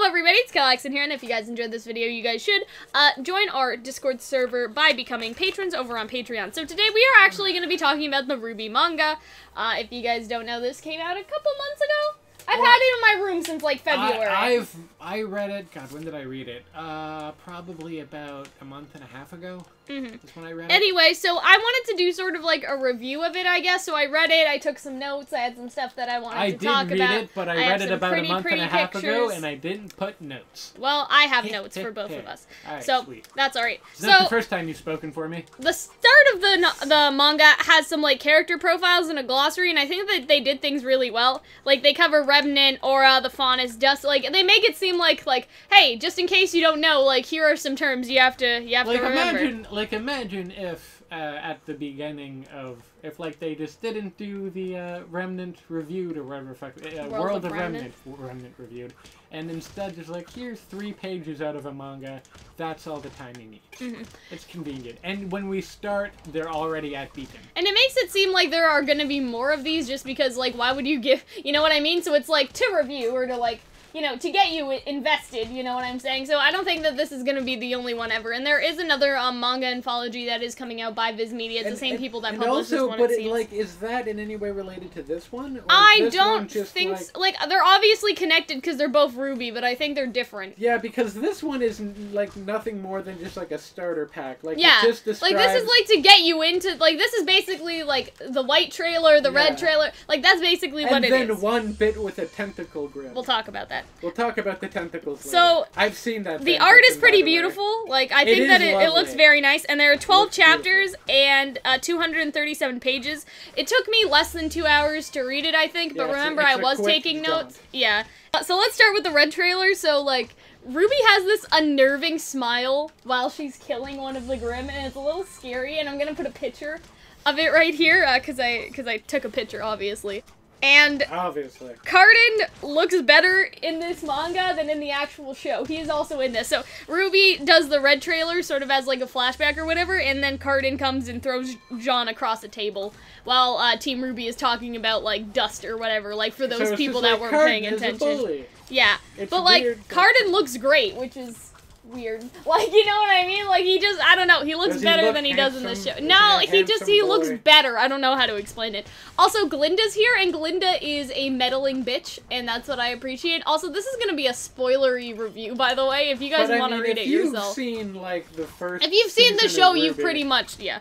Hello everybody, it's Calxiyn here, and if you guys enjoyed this video, you guys should uh, join our Discord server by becoming patrons over on Patreon. So today we are actually going to be talking about the RWBY manga. Uh, if you guys don't know, this came out a couple months ago. I've Well, had it in my room since like February. I, I've I read it. God, when did I read it? Uh, probably about a month and a half ago. Mm-hmm. I read it. Anyway, so I wanted to do sort of like a review of it, I guess. So I read it, I took some notes, I had some stuff that I wanted I to did talk read about. it, but I, I read it about pretty, a month and a half ago, and I didn't put notes. Well, I have notes for both of us. Right, so sweet. that's all right. Is that So the first time you've spoken for me? the start of the the manga has some like character profiles and a glossary, and I think that they did things really well. Like they cover Remnant, Aura, the Faunus, Dust. Like they make it seem like like hey, just in case you don't know, like here are some terms you have to you have Like to remember. imagine, like imagine if uh, at the beginning of if like they just didn't do the uh, Remnant reviewed or whatever fuck uh, World World, of Remnant. Remnant Remnant reviewed, and instead just like here's three pages out of a manga. That's all the time you need. Mhm. It's convenient, and when we start, they're already at Beacon. And it makes it seem like there are gonna be more of these just because, like, why would you give, you know what I mean? So it's like to review or to, like, you know, to get you invested, you know what I'm saying? So I don't think that this is gonna be the only one ever. And there is another um, manga anthology that is coming out by Viz Media. It's the same people that and publish also, this one, but it it, like, is that in any way related to this one? Or I this don't just, think, like- like, they're obviously connected because they're both RWBY, but I think they're different. Yeah, because this one is like nothing more than just like a starter pack. Like Yeah, just describes... Like this is like to get you into like this is basically like the white trailer, the Yeah. red trailer. Like that's basically what it is. and then one bit with a tentacle grip. We'll talk about that. We'll talk about the tentacles. So. I've seen that. The art is pretty beautiful. Like I think is that it, it looks very nice, and there are twelve looks beautiful. chapters and uh, two hundred and thirty-seven pages. It took me less than two hours to read it, I think. But Yeah, remember, I was taking jump. notes. Yeah. Uh, So let's start with the red trailer. So like. Ruby has this unnerving smile while she's killing one of the Grimm, and it's a little scary. And I'm gonna put a picture of it right here, uh, cause I cause I took a picture, obviously. And Obviously. Cardin looks better in this manga than in the actual show. He is also in this. So Ruby does the red trailer sort of as like a flashback or whatever, and then Cardin comes and throws Jaune across a table while uh, Team RWBY is talking about like dust or whatever, like for those it's people that like, weren't paying Cardin a attention. Yeah, It's but like Cardin looks great, which is weird. Like you know what I mean? Like he just I don't know. He looks Does he better look than he does in the show. handsome? No, he just he handsome looks better. I don't know how to explain it. Also, Glynda's here, and Glynda is a meddling bitch, and that's what I appreciate. Also, this is gonna be a spoilery review, by the way. If you guys want to read if it you've yourself. seen like the first. If you've seen the show, you've pretty much yeah.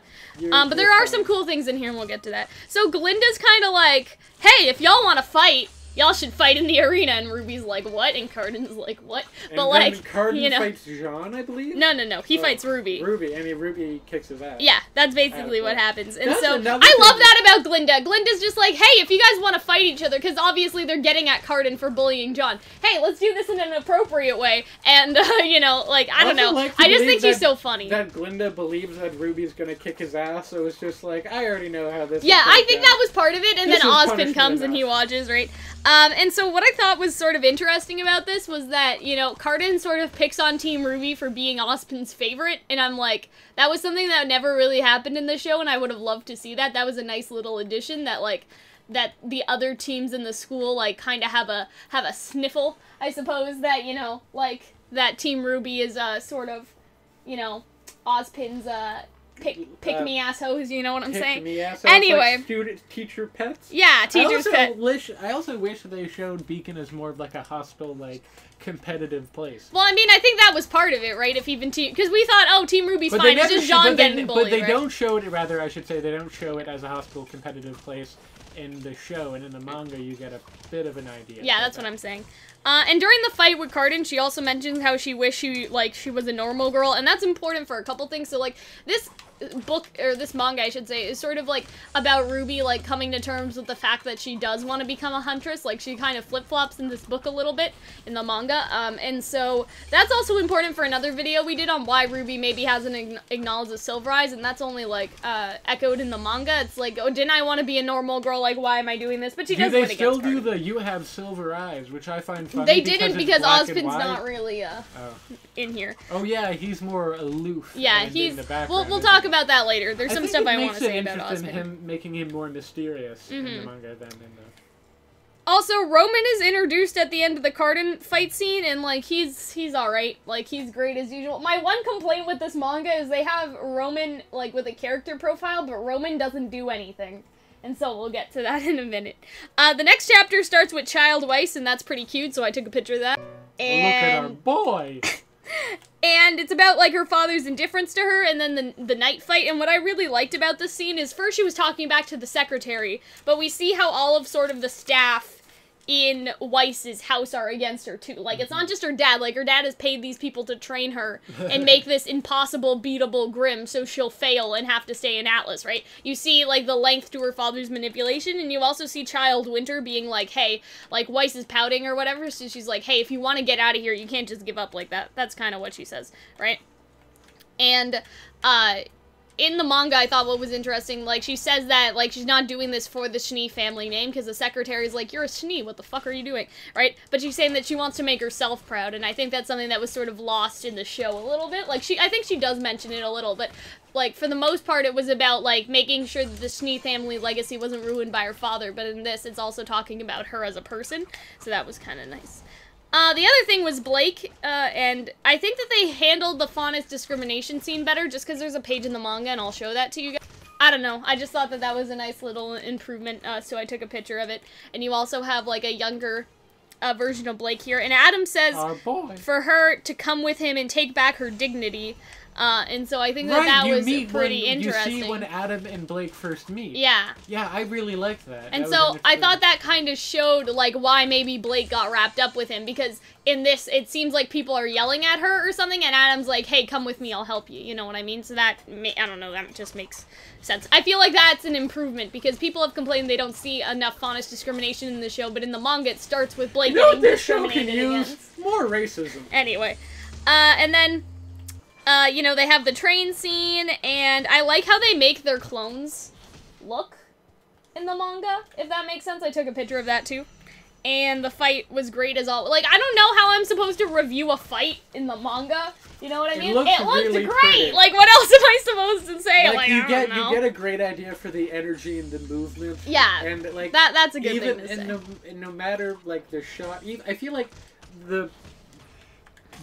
Um, but there are some cool things in here, and we'll get to that. So Glynda's kind of like, hey, if y'all want to fight, y'all should fight in the arena. And Ruby's like, what? And Cardin's like, what? And but like, Cardin you know, fights Jaune, I believe. no, no, no. He Oh, fights Ruby. Ruby. I mean, Ruby kicks his ass. Yeah, that's basically what happens. And that's so I love that about Glynda. Glynda's just like, hey, if you guys want to fight each other, because obviously they're getting at Cardin for bullying Jaune. Hey, let's do this in an appropriate way. And uh, you know, like I don't know, like I just think she's that- so funny. That Glynda believes that Ruby's gonna kick his ass, so it's just like I already know how this. Yeah, I think go. that was part of it, and This then Ozpin comes and he watches, right? Um, and so what I thought was sort of interesting about this was that you know Cardin sort of picks on Team RWBY for being Ozpin's favorite, and I'm like, that was something that never really happened in the show, and I would have loved to see that. That was a nice little addition that like that the other teams in the school like kind of have a have a sniffle, I suppose that you know like that Team RWBY is uh sort of, you know, Ozpin's uh pick pick Uh, me assholes. You know what I'm saying? It's like Anyway. student teacher pets. Yeah, I teacher's also pet. wish I also wish they showed Beacon as more of like a hostile, like competitive place. Well, I mean, I think that was part of it, right? If even team, because we thought, oh, Team RWBY's fine. It's just Jaune but they, getting bullied, But they right? don't show it. Rather, I should say, they don't show it as a hostile, competitive place in the show. And in the manga, you get a bit of an idea. Yeah, that's what I'm saying. Uh, and during the fight with Cardin, she also mentions how she wished she like she was a normal girl, and that's important for a couple things. So like this book or this manga, I should say, is sort of like about Ruby like coming to terms with the fact that she does want to become a huntress. Like she kind of flip flops in this book a little bit in the manga, um, and so that's also important for another video we did on why Ruby maybe hasn't acknowledged the Silver Eyes, and that's only like uh, echoed in the manga. It's like, oh, didn't I want to be a normal girl? Like, why am I doing this? But she Do does they still do the "You have silver eyes," which I find funny? They didn't because Ozpin's white? not really uh Oh. in here. oh yeah, he's more aloof. Yeah, he's. the We'll we'll talk? About that later. There's some think stuff I want to say about him making him more mysterious in Mhm. the manga than in the. Also, Roman is introduced at the end of the Cardin fight scene, and like he's he's all right. Like he's great as usual. My one complaint with this manga is they have Roman like with a character profile, but Roman doesn't do anything. And so we'll get to that in a minute. Uh, the next chapter starts with Child Weiss, and that's pretty cute. So I took a picture of that. Well, look at our boy. and it's about like her father's indifference to her and then the, the night fight. And what i really liked about this scene is first she was talking back to the secretary but we see how all of sort of the staff in weiss's house are against her too. Like it's not just her dad. Like her dad has paid these people to train her and make this impossible beatable Grimm so she'll fail and have to stay in atlas right? You see like the length to her father's manipulation and you also see child winter being like hey like weiss is pouting or whatever so she's like hey if you want to get out of here you can't just give up like that. That's kind of what she says right? And uh in the manga i thought what was interesting like she says that like she's not doing this for the Schnee family name because the secretary's like you're a Schnee what the fuck are you doing? Right? But she's saying that she wants to make herself proud and i think that's something that was sort of lost in the show a little bit. Like she i think she does mention it a little but like for the most part it was about like making sure that the Schnee family legacy wasn't ruined by her father but in this it's also talking about her as a person. So that was kind of nice uh, the other thing was Blake, uh, and I think that they handled the faunus discrimination scene better just because there's a page in the manga, and I'll show that to you guys. I don't know. I just thought that that was a nice little improvement, uh, so I took a picture of it. And you also have like a younger uh, version of Blake here. And Adam says for her to come with him and take back her dignity. Uh, and so I think that right, that was pretty when, interesting. You see when Adam and Blake first meet. yeah. Yeah, I really liked that. And That so I thought that kind of showed like why maybe Blake got wrapped up with him because in this it seems like people are yelling at her or something and Adam's like, "Hey, come with me, I'll help you." You know what I mean? So that I don't know, that just makes sense. I feel like that's an improvement because people have complained they don't see enough faunus discrimination in the show, but in the manga it starts with Blake You know what this show can use? against. More racism. Anyway, uh, and then, uh, you know, they have the train scene, and I like how they make their clones look in the manga, if that makes sense. I took a picture of that too. And the fight was great as all. Like, I don't know how I'm supposed to review a fight in the manga. You know what I It mean? it looked really great. pretty. Like, what else am I supposed to say? Like, Like, you I get know. you get a great idea for the energy and the movement. Yeah, And like that that's a good even thing to say. no, and no matter like the shot, I feel like the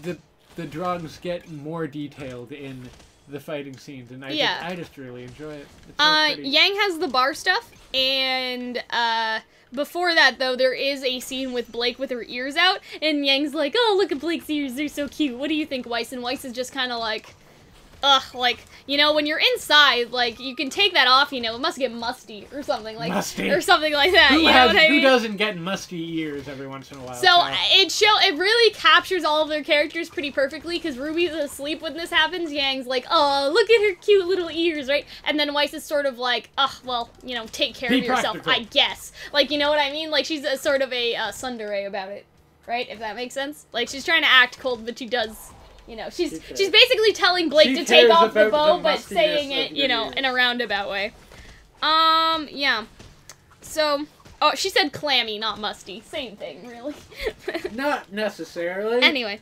the the drugs get more detailed in the fighting scenes, and I Yeah. just, I just really enjoy it. Uh. Yang has the bar stuff, and uh, before that though, there is a scene with Blake with her ears out, and Yang's like, "Oh, look at Blake's ears; they're so cute." What do you think, Weiss? And Weiss is just kind of like, "Ugh, like you know, when you're inside, like you can take that off. You know, it must get musty or something like, Musty. or something like that. Who you know has who mean?" doesn't get musty ears every once in a while? So it show it really captures all of their characters pretty perfectly because Ruby's asleep when this happens. Yang's like, "Oh, look at her cute little ears, right?" And then Weiss is sort of like, "Ugh, well, you know, take care Be of yourself, practical. I guess." Like, you know what I mean? Like she's a sort of a uh, tsundere about it, right? If that makes sense. Like she's trying to act cold, but she does. You know, she's She she's basically telling Blake She to take off the bow, the but saying it, you know, in a roundabout way. Um, yeah. So, oh, she said clammy, not musty. Same thing, really. not necessarily. Anyway,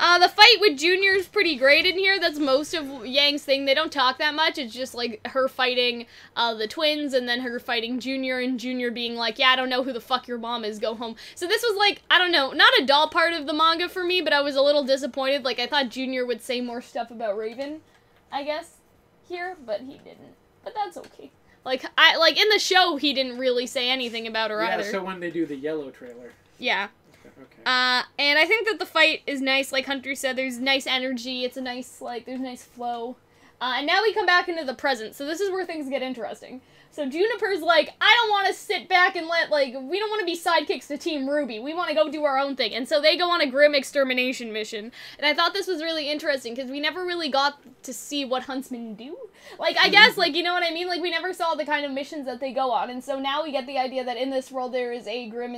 uh, the fight with Junior is pretty great in here. That's most of Yang's thing. They don't talk that much. It's just like her fighting uh, the twins and then her fighting Junior and Junior being like, yeah, I don't know who the fuck your mom is. Go home. So this was like, I don't know, not a dull part of the manga for me, but I was a little disappointed. Like, I thought Junior would say more stuff about Raven, I guess, here, but he didn't. But that's okay. Like, I like in the show, he didn't really say anything about her yeah. either. Yeah, so when they do the yellow trailer. yeah. Okay. Uh, and I think that the fight is nice. Like Hunter said, there's nice energy. It's a nice, like, there's nice flow. Uh, and now we come back into the present. So this is where things get interesting. So JNPR's like, I don't want to sit back and let, like, we don't want to be sidekicks to Team RWBY. We want to go do our own thing. And so they go on a Grimm extermination mission. And I thought this was really interesting because we never really got to see what huntsmen do. Like, I guess, like, you know what I mean? Like, we never saw the kind of missions that they go on. And so now we get the idea that in this world there is a Grimm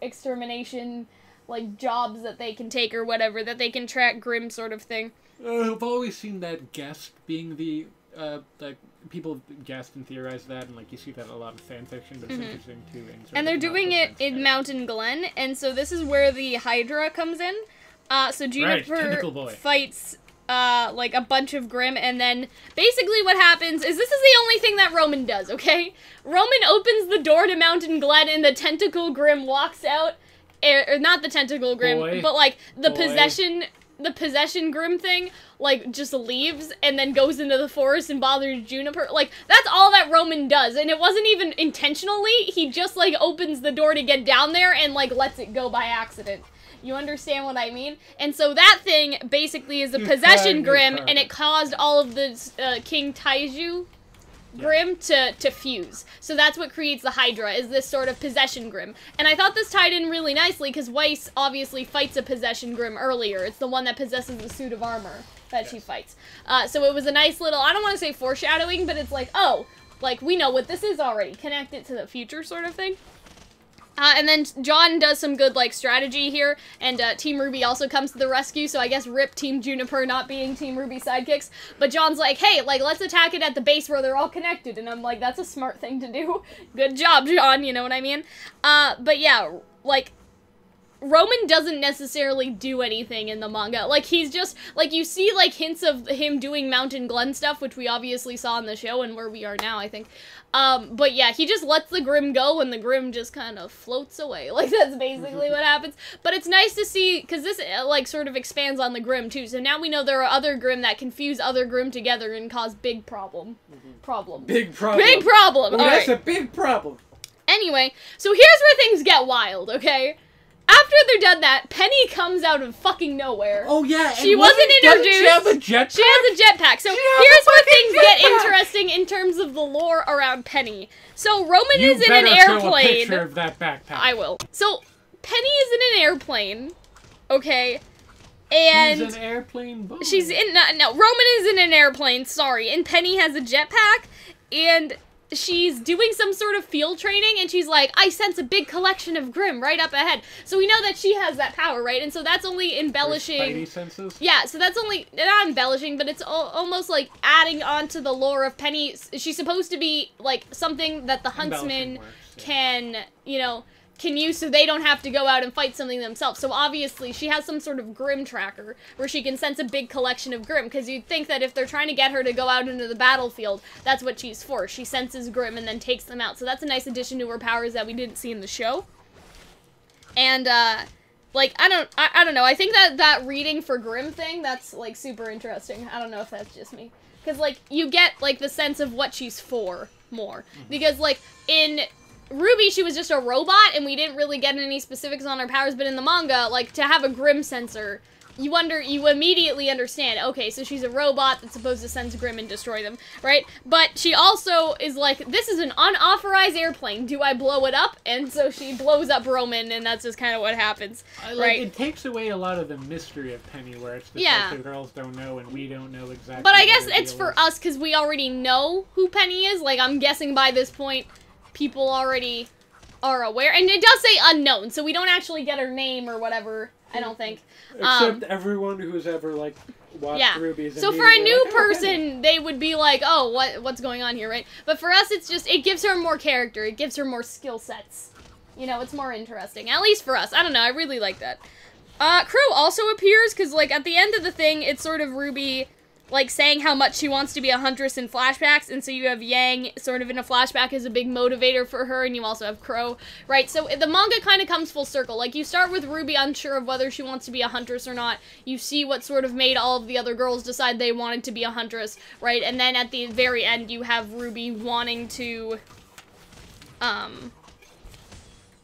extermination like jobs that they can take or whatever that they can track Grimm sort of thing Uh, I've always seen that guest being the uh, like people guessed and theorized that, and like you see that in a lot of fan fiction, but it's interesting too. in Mm-hmm. and they're doing it in mountain glen and so this is where the hydra comes in uh so JNPR Boy. fights uh, like a bunch of Grimm, and then basically what happens is this is the only thing that Roman does, okay? Roman opens the door to Mountain Glen, and the tentacle Grimm walks out, er, or not the tentacle Grimm, Boy. but like the Boy. possession, the possession Grimm thing, like just leaves and then goes into the forest and bothers JNPR. Like that's all that Roman does, and it wasn't even intentionally. He just like opens the door to get down there and like lets it go by accident. You understand what I mean? And so that thing basically is a possession Grimm, and it caused all of the uh, King Taiju Grimm to to fuse. So that's what creates the Hydra is this sort of possession Grimm. And I thought this tied in really nicely because Weiss obviously fights a possession Grimm earlier. It's the one that possesses the suit of armor that she fights. Uh, so it was a nice little I don't want to say foreshadowing, but it's like oh. Like we know what this is already. Connect it to the future, sort of thing. Uh, and then Jaune does some good like strategy here, and uh, Team RWBY also comes to the rescue. So I guess rip Team JNPR not being Team RWBY sidekicks, but Jaune's like, hey, like let's attack it at the base where they're all connected, and I'm like, that's a smart thing to do. Good job, Jaune. You know what I mean? Uh, but yeah, like Roman doesn't necessarily do anything in the manga. Like he's just like you see like hints of him doing Mountain Glen stuff, which we obviously saw in the show and where we are now, I think. Um, but yeah, he just lets the Grimm go and the Grimm just kind of floats away. Like that's basically what happens. But it's nice to see because this uh, like sort of expands on the Grimm too. So now we know there are other Grimm that can fuse other Grimm together and cause big problem. Problem. Big problem. Big problem. Oh, All that's right. a big problem. Anyway, so here's where things get wild, okay? After they're done that, Penny comes out of fucking nowhere. Oh yeah, and She wasn't doesn't She introduced. have a jetpack. She has a jetpack. So here's where things get interesting in terms of the lore around Penny. So Roman You is in an show a airplane. picture of that backpack. I will. So Penny is in an airplane, okay? And She's an airplane boy. She's in no, no Roman is in an airplane, sorry, and Penny has a jetpack and she's doing some sort of field training and she's like, I sense a big collection of Grimm right up ahead. So we know that she has that power, right? And so that's only embellishing senses. yeah, so that's only not embellishing, but it's al- almost like adding on to the lore of Penny. She's supposed to be like something that the huntsman works, yeah. can, you know, can use so they don't have to go out and fight something themselves. So obviously she has some sort of Grimm tracker where she can sense a big collection of Grimm because you'd think that if they're trying to get her to go out into the battlefield, that's what she's for. She senses Grimm and then takes them out. So that's a nice addition to her powers that we didn't see in the show. And uh like I don't I, I don't know. I think that that reading for Grimm thing that's like super interesting. I don't know if that's just me. Cuz like you get like the sense of what she's for more. Because like in RWBY she was just a robot and we didn't really get any specifics on her powers but in the manga like to have a Grimm sensor you wonder you immediately understand okay so she's a robot that's supposed to sense Grimm and destroy them right but she also is like this is an unauthorized airplane do i blow it up and so she blows up roman and that's just kind of what happens I, like, right It takes away a lot of the mystery of Penny, where it's just Yeah. like the girls don't know and we don't know exactly. but i guess it's for is. us because we already know who penny is like i'm guessing by this point people already are aware and it does say unknown so we don't actually get her name or whatever i don't think Except um, everyone who's ever like watched Yeah. RWBY's. So for a new like, "Oh, Penny." person, they would be like, "Oh, what what's going on here?" Right? But for us, it's just it gives her more character. It gives her more skill sets. You know, it's more interesting. At least for us. I don't know. I really like that. Uh, Qrow also appears because, like, at the end of the thing, it's sort of Ruby, like, saying how much she wants to be a huntress in flashbacks, and so you have Yang sort of in a flashback as a big motivator for her, and you also have Qrow, right? So the manga kind of comes full circle. Like, you start with Ruby unsure of whether she wants to be a huntress or not. You see what sort of made all of the other girls decide they wanted to be a huntress, right? And then at the very end, you have Ruby wanting to, um,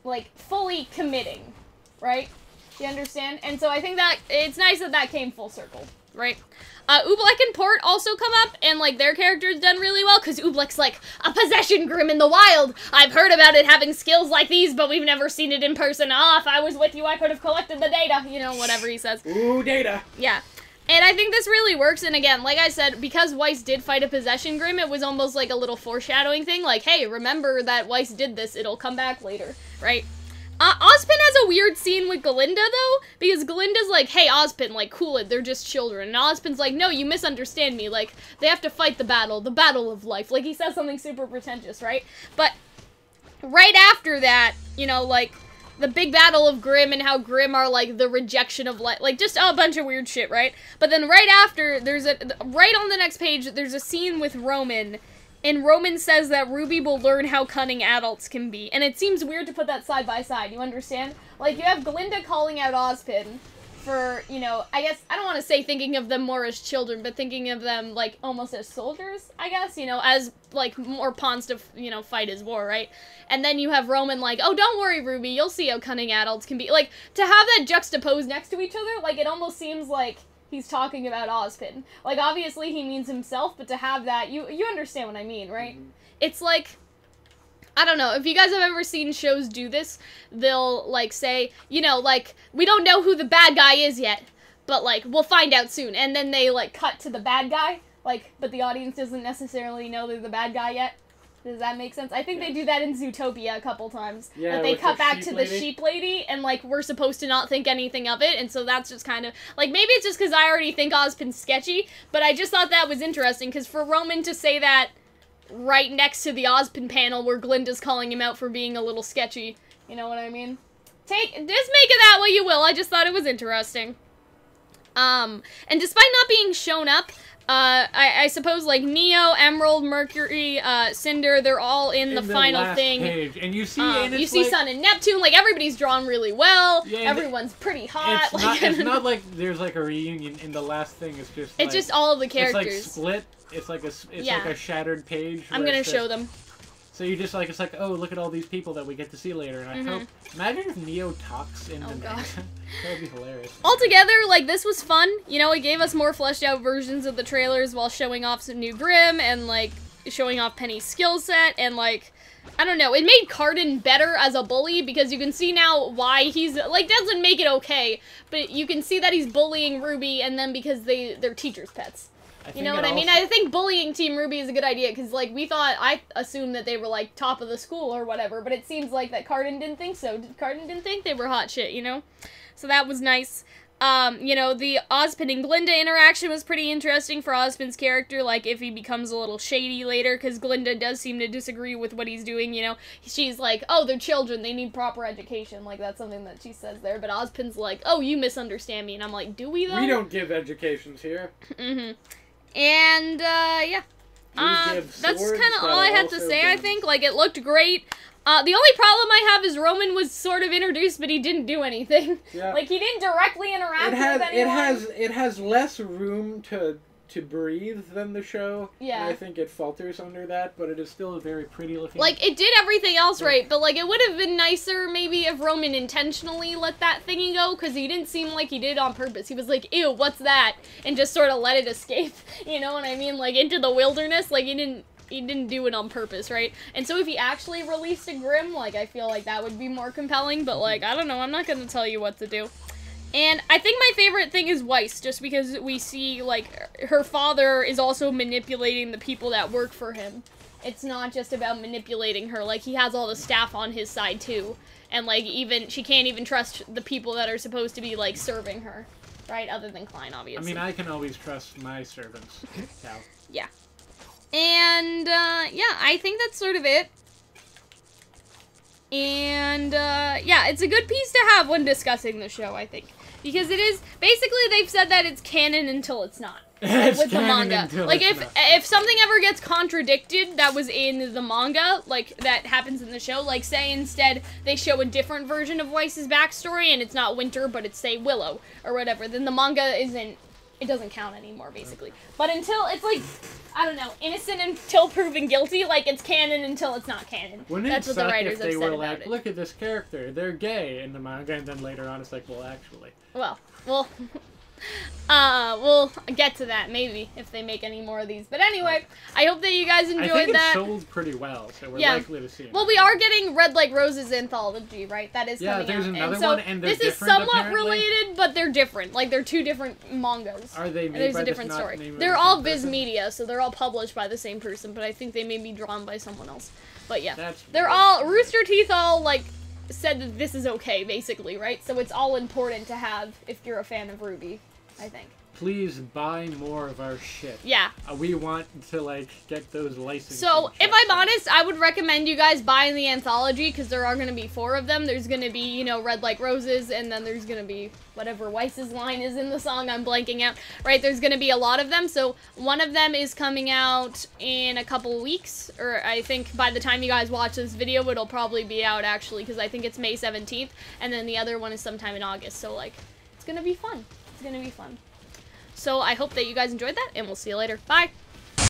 like, fully committing, right? You understand? And so I think that it's nice that that came full circle, right? Uh, Oobleck and Port also come up, and like their characters done really well because Oobleck's like a possession Grimm in the wild. I've heard about it having skills like these, but we've never seen it in person. Ah, if I was with you, I could have collected the data. You know, whatever he says. Ooh, data. Yeah. And I think this really works. And again, like I said, because Weiss did fight a possession Grimm, it was almost like a little foreshadowing thing. Like, hey, remember that Weiss did this. It'll come back later, right? Uh, Ozpin has a weird scene with Glynda, though, because Glynda's like, hey, Ozpin, like, cool it, they're just children. And Ozpin's like, no, you misunderstand me. Like, they have to fight the battle, the battle of life. Like, he says something super pretentious, right? But right after that, you know, like, the big battle of Grimm and how Grimm are like the rejection of light, like just a bunch of weird shit, right? But then right after, there's a right on the next page, there's a scene with Roman, and Roman says that Ruby will learn how cunning adults can be, and it seems weird to put that side by side. You understand? Like you have Glynda calling out Ozpin for you know, I guess I don't want to say thinking of them more as children, but thinking of them like almost as soldiers. I guess you know, as like more pawns to you know fight his war, right? And then you have Roman like, oh, don't worry, Ruby, you'll see how cunning adults can be. Like to have that juxtaposed next to each other, like it almost seems like he's talking about Ozpin. Like obviously he means himself, but to have that, you you understand what I mean, right? Mm-hmm. It's like I don't know. If you guys have ever seen shows do this, they'll like say, you know, like we don't know who the bad guy is yet, but like we'll find out soon. And then they like cut to the bad guy, like but the audience doesn't necessarily know they're the bad guy yet. Does that make sense? I think they do that in Zootopia a couple times. Yeah, that they cut the back to lady. the sheep lady, and like we're supposed to not think anything of it, and so that's just kind of like maybe it's just because I already think Ozpin's sketchy, but I just thought that was interesting because for Roman to say that right next to the Ozpin panel where Glynda's calling him out for being a little sketchy, you know what I mean? Take just make it that way you will. I just thought it was interesting. Um, and despite not being shown up, uh, I, I suppose like Neo, Emerald, Mercury, uh, Cinder, they're all in, the, In final thing. Page. And you see, Um, and you see like, Sun and Neptune, like everybody's drawn really well. Yeah, Everyone's pretty hot. It's like, not, it's not like there's like a reunion in the last thing. It's just it's like, just all of the it's characters. like split. It's like a it's Yeah. like a shattered page. I'm gonna show them. So you just like it's like oh look at all these people that we get to see later, and I Mhm. hope imagine if Neo talks in Oh, the God. that would be hilarious. Altogether, like this was fun. You know, it gave us more fleshed out versions of the trailers while showing off some new Grimm and like showing off Penny's skill set and like I don't know. It made Cardin better as a bully because you can see now why he's like doesn't make it okay, but you can see that he's bullying Ruby and then because they they're teachers' pets. You know what I mean? I think bullying Team RWBY is a good idea because, like, we thought I assumed that they were like top of the school or whatever, but it seems like that Cardin didn't think so. Cardin didn't think they were hot shit, you know? So that was nice. Um, you know, the Ozpin and Glynda interaction was pretty interesting for Ozpin's character, like if he becomes a little shady later, because Glynda does seem to disagree with what he's doing, you know. She's like, oh, they're children, they need proper education, like that's something that she says there, but Ozpin's like, oh, you misunderstand me, and I'm like, do we though? we don't give educations here. Mm-hmm. And uh, yeah, We uh, that's kind of all I are had to also say. I think like it looked great. Uh, the only problem I have is Roman was sort of introduced, but he didn't do anything. Yeah. like he didn't directly interact it has with it has it has less room to to breathe than the show. Yeah. And I think it falters under that, but it is still a very pretty looking. Like it did everything else Yeah. right, but like it would have been nicer maybe if Roman intentionally let that thingy go because he didn't seem like he did on purpose. He was like, "Ew, what's that?" and just sort of let it escape. You know what I mean? Like into the wilderness. Like he didn't he didn't do it on purpose, right? And so if he actually released a Grimm, like I feel like that would be more compelling. But like I don't know, I'm not gonna tell you what to do. And I think my favorite thing is Weiss, just because we see like her father is also manipulating the people that work for him. It's not just about manipulating her. Like he has all the staff on his side too, and like even she can't even trust the people that are supposed to be like serving her, right? Other than Klein, obviously. I mean, I can always trust my servants. Cal. And uh, yeah, I think that's sort of it. And uh, yeah, it's a good piece to have when discussing the show, I think. Because it is basically they've said that it's canon until it's not. It's with the manga. until Like it's if not. if something ever gets contradicted that was in the manga, like that happens in the show, like say instead they show a different version of Weiss's backstory and it's not Winter but it's say Willow or whatever, then the manga isn't it doesn't count anymore basically. But until it's like I don't know, innocent until proven guilty, like it's canon until it's not canon. Wouldn't That's what the writers if they were like, it. look at this character, they're gay in the manga, and then later on it's like, well, actually. Well, well, uh, we'll get to that maybe if they make any more of these. But anyway, I hope that you guys I enjoyed think it that. sold pretty well, so we're Yeah. likely to see it. Well, we are getting Red Like Roses anthology, right? That is Yeah, coming there's out. another and so one, and this is somewhat apparently. related, but they're different. Like they're two different mangas. Are they made There's a different story. They're all Viz? Media, so they're all published by the same person. But I think they may be drawn by someone else. But yeah, That's they're weird. all Rooster Teeth. All like said that this is okay, basically, right? So it's all important to have if you're a fan of RWBY. I think. Please buy more of our shit. Yeah. Uh, we want to like get those licenses. So, if I'm honest, I would recommend you guys buying the anthology because there are going to be four of them. There's going to be, you know, Red Like Roses, and then there's going to be whatever Weiss's line is in the song. I'm blanking out. Right? There's going to be a lot of them. So, one of them is coming out in a couple weeks, or I think by the time you guys watch this video, it'll probably be out actually because I think it's May 17th, and then the other one is sometime in August. So, like, it's going to be fun. Going to be fun. So, I hope that you guys enjoyed that, and we'll see you later. Bye!